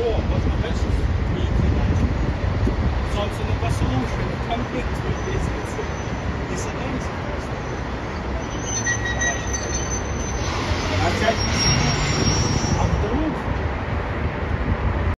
So, was malicious, resulting in resolution conflict with this incident.